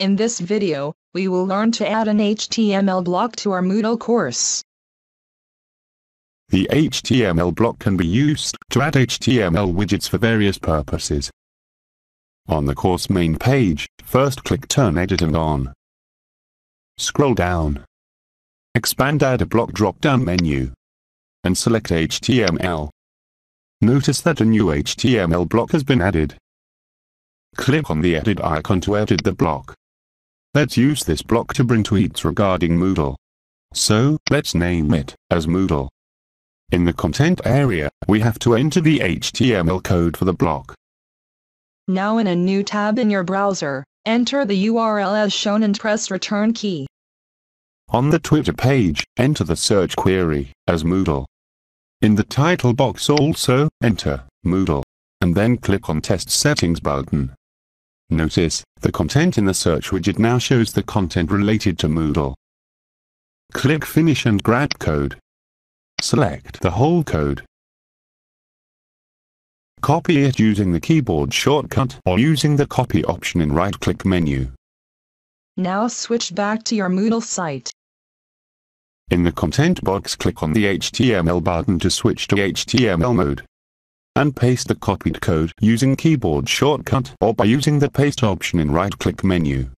In this video, we will learn to add an HTML block to our Moodle course. The HTML block can be used to add HTML widgets for various purposes. On the course main page, first click Turn Editing on. Scroll down. Expand Add a Block drop-down menu. And select HTML. Notice that a new HTML block has been added. Click on the edit icon to edit the block. Let's use this block to bring tweets regarding Moodle. So, let's name it as Moodle. In the content area, we have to enter the HTML code for the block. Now in a new tab in your browser, enter the URL as shown and press return key. On the Twitter page, enter the search query as Moodle. In the title box also, enter Moodle, and then click on Test Settings button. Notice, the content in the search widget now shows the content related to Moodle. Click Finish and grab code. Select the whole code. Copy it using the keyboard shortcut or using the copy option in right-click menu. Now switch back to your Moodle site. In the content box click on the HTML button to switch to HTML mode and paste the copied code using keyboard shortcut or by using the paste option in right-click menu.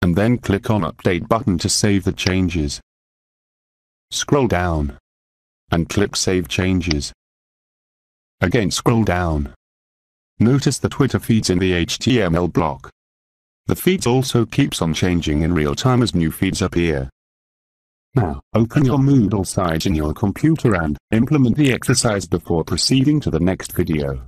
And then click on update button to save the changes. Scroll down and click save changes. Again scroll down. Notice the Twitter feeds in the HTML block. The feeds also keeps on changing in real time as new feeds appear. Now, open your Moodle site in your computer and implement the exercise before proceeding to the next video.